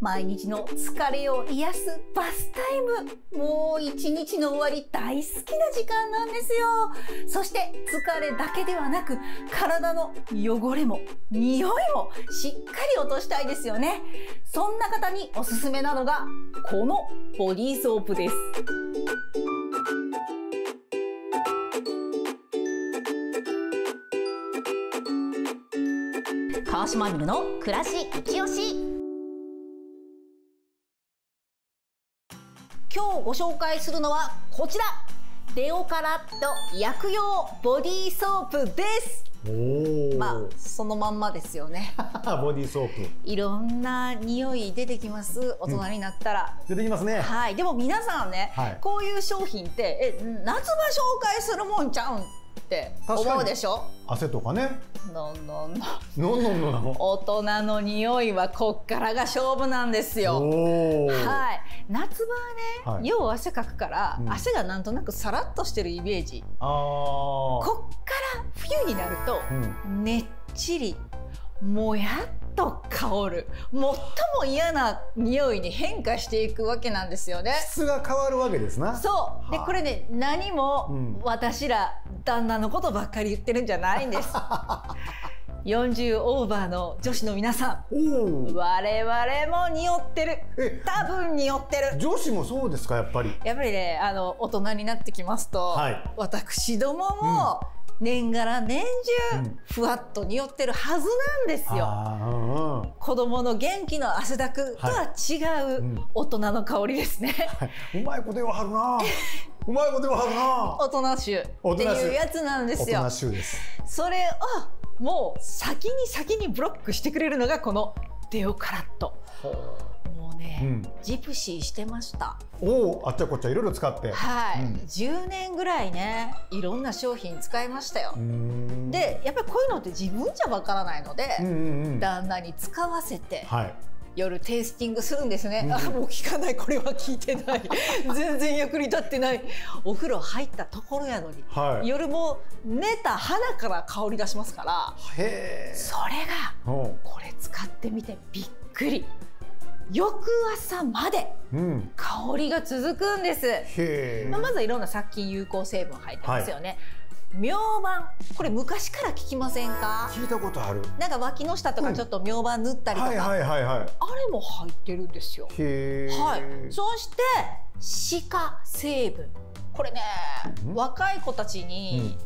毎日の疲れを癒すバスタイム。もう一日の終わり大好きな時間なんですよ。そして疲れだけではなく、体の汚れも匂いもしっかり落としたいですよね。そんな方におすすめなのが、このボディーソープです。川島みるの暮らし一押し今日ご紹介するのはこちら。デオカラット薬用ボディーソープです。まあそのまんまですよね。ボディーソープ。いろんな匂い出てきます。大人になったら、出てきますね。はい。でも皆さんね、はい。こういう商品ってえ夏場紹介するもんちゃうんって思うでしょ？汗とかね。のんのんの。のんのんのなの。大人の匂いはこっからが勝負なんですよ。はい、夏場はね、はいよう汗かくから、うん汗がなんとなくさらっとしてるイメージ。こっから冬になると、うん。ねっちり、もやっと香る、最も嫌な匂いに変化していくわけなんですよね。質が変わるわけですな。そう。で、はあこれね、何もうん私ら旦那のことばっかり言ってるんじゃないんです。40オーバーの女子の皆さん。我々も匂ってる。え、多分匂ってる。女子もそうですかやっぱり。やっぱりね、あの大人になってきますと、はい私どもも年がら年中、うんふわっと匂ってるはずなんですよ。うんうん。子供の元気の汗だくとは違う、うん大人の香りですね。はいうまいこと言わはるな。うまいこと言わはるな。大人臭っていうやつなんですよ大人。臭です。それをもう先に先にブロックしてくれるのがこのデオカラット。もうね、うんジプシーしてました。おお、あっちゃこっちゃいろいろ使って。はい、うん10年ぐらいねいろんな商品使いましたよ。でやっぱりこういうのって自分じゃわからないので、うんうんうん。旦那に使わせてはい。夜テイスティングするんですね、うんあもう効かない。これは効いてない。全然役に立ってない。お風呂入ったところやのに、はい。夜も寝た肌から香り出しますから。それがこれ使ってみてびっくり。翌朝までうん。香りが続くんです。へえ。まあ、まずはいろんな殺菌有効成分入ってますよね。明板これ昔から聞きませんか？聞いたことある。なんか脇の下とかちょっと明板塗ったりとか、はいはいはいはい。あれも入ってるんですよ。はい、そして歯科成分。これねうん？若い子たちに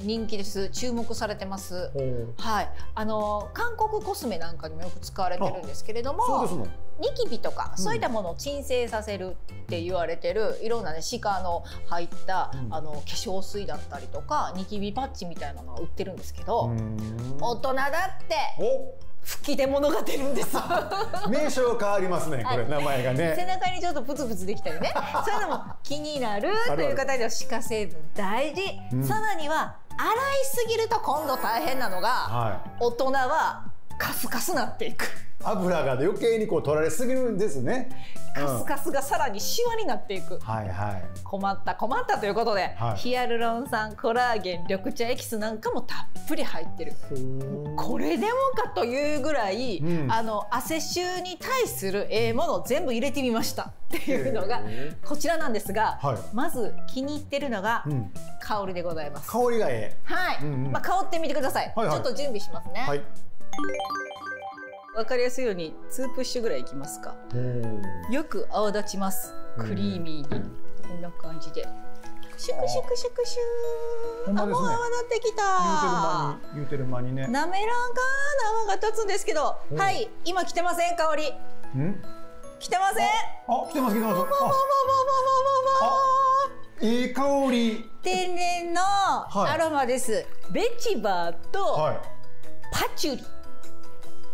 人気です。注目されてます。はい、あの韓国コスメなんかにもよく使われてるんですけれども。そうですの。ニキビとか、うん。そういったものを鎮静させるって言われてるいろんなね歯科の入った、うん。あの化粧水だったりとかニキビパッチみたいなのが売ってるんですけど、大人だってお、吹き出物が出るんですよ。名称変わりますね。これ名前が背ね。中にちょっとプツプツできたりね。そういうのも気になるという方には歯科成分大事、うん。さらには洗いすぎると今度大変なのがは大人はカスカスなっていくい。油が余計にこう取られすぎるんですね。カスカスがさらにシワになっていく、はいはい。困った困ったということで、はいヒアルロン酸コラーゲン緑茶エキスなんかもたっぷり入ってるこれでもかというぐらい、うんあの汗臭に対するええものを全部入れてみましたっていうのがへこちらなんですが、はいまず気に入ってるのがうん。香りでございます。香りがえはい、うんうんまあ香ってみてください。はいはいちょっと準備しますね。え。はい。わかりやすいように2プッシュぐらいいきますか。よく泡立ちます。クリーミーに。こんな感じで。シュクシュクシュクシュー、ね、あもう泡立ってきた。言うてる間にね。滑らかな泡が立つんですけど。はい今来てません香りん？来てません。あ来てます来てます。いい香り天然のアロマです、はい、ベチバーとパチュリ。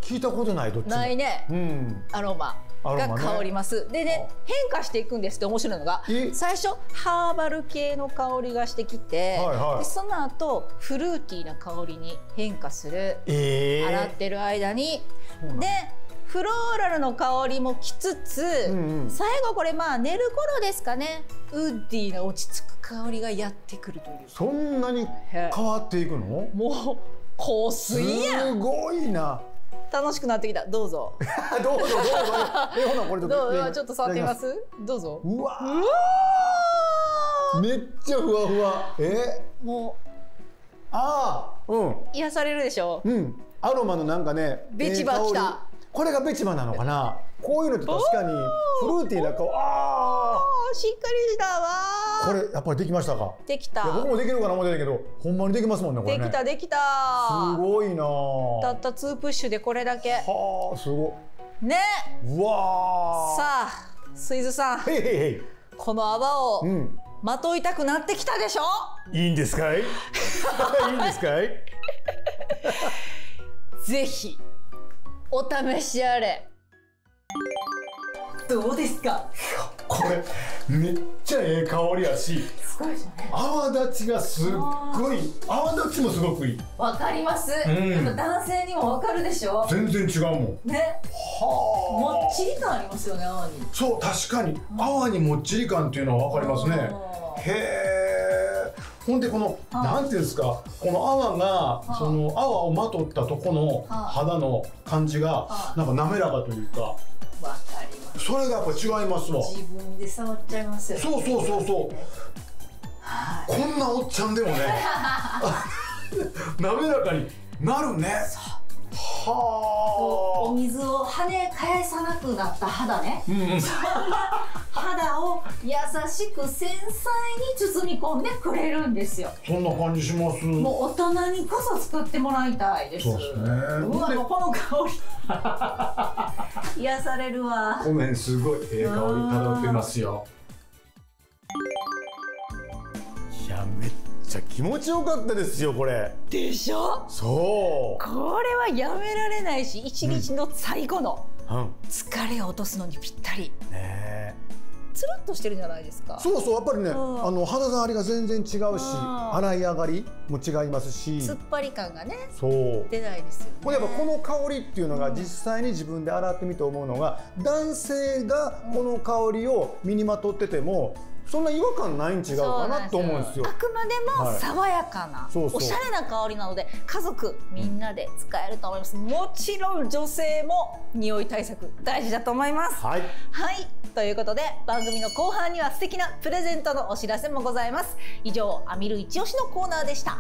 い。聞いたことないどっちも。ないね。うん。アロマが香ります。でね変化していくんですって面白いのがえ？最初ハーバル系の香りがしてきて、はいはいでその後フルーティーな香りに変化する、ええ。洗ってる間にでフローラルの香りもきつつ、うんうん最後これまあ寝る頃ですかねウッディな落ち着く香りがやってくるというそんなにへ変わっていくの？もう香水やんすごいな。楽しくなってきた。どうぞ。どうぞどうぞ。えほなこれどうねちょっと触ってみます？どうぞ。うわうわめっちゃふわふわ。え？ーもああうん。う癒されるでしょ？うん。アロマのなんかねベチバ来た。これがベチバなのかな？こういうのって確かにフルーティーな香り。あおしっかりした。わあこれやっぱりできましたか？できいや僕たもできるかな思ってたけどほんまにできますもんねこれでねきたできた。すごいな。たった2プッシュでこれだけ。はあすご。ね。いうわあさあスイズさん。へいへいへい。この泡をうん。まといたくなってきたでしょ？いいんですかい？いいんですかい？ぜひお試しあれ。どうですか？これめっちゃええ香りやしすごいですよね。泡立ちがすっごい泡立ちもすごくいい。わかります、ん。やっぱ男性にもわかるでしょ？全然違うもん。ね。はもっちり感ありますよね泡に。そう確かに。泡にもっちり感っていうのは分かりますね。へえほんでこのなんていうんですか？この泡があその泡をまとったとこのあ肌の感じがあなんか滑らかというか。わかそれがやっぱ違いますわ自分で触っちゃいますよそうそうそうそう。はい。こんなおっちゃんでもね。滑らかになるねおは水を跳ね返さなくなった肌ね。あうんうん。肌を優しく繊細に包み込んでくれるんですよ。そんな感じします。もう大人にこそ作ってもらいたいです。そうですね。うわもうこの香り。癒されるわ。ごめんすごいええ香り漂ってますよちゃ気持ちよかったですよこれ。でしょ？そこれはやめられないし一日の最後のううん。疲れを落とすのにぴったり。ねえ。つるっとしてるじゃないですか？そうそうやっぱりね、うん。あの肌触りが全然違うし、ん。洗い上がりも違いますし。突っ張り感がねそう。出ないですよね。これやっぱこの香りっていうのが実際に自分で洗ってみて思うのが男性がこの香りを身にまとっててもそんな違和感ないん違うかなと思うんですよ。あ。くまでもはい爽やかな、そうそう。おしゃれな香りなので家族みんなで使えると思います。もちろん女性も匂い対策大事だと思います。はい。はい。ということで番組の後半には素敵なプレゼントのお知らせもございます。以上アミル一押しのコーナーでした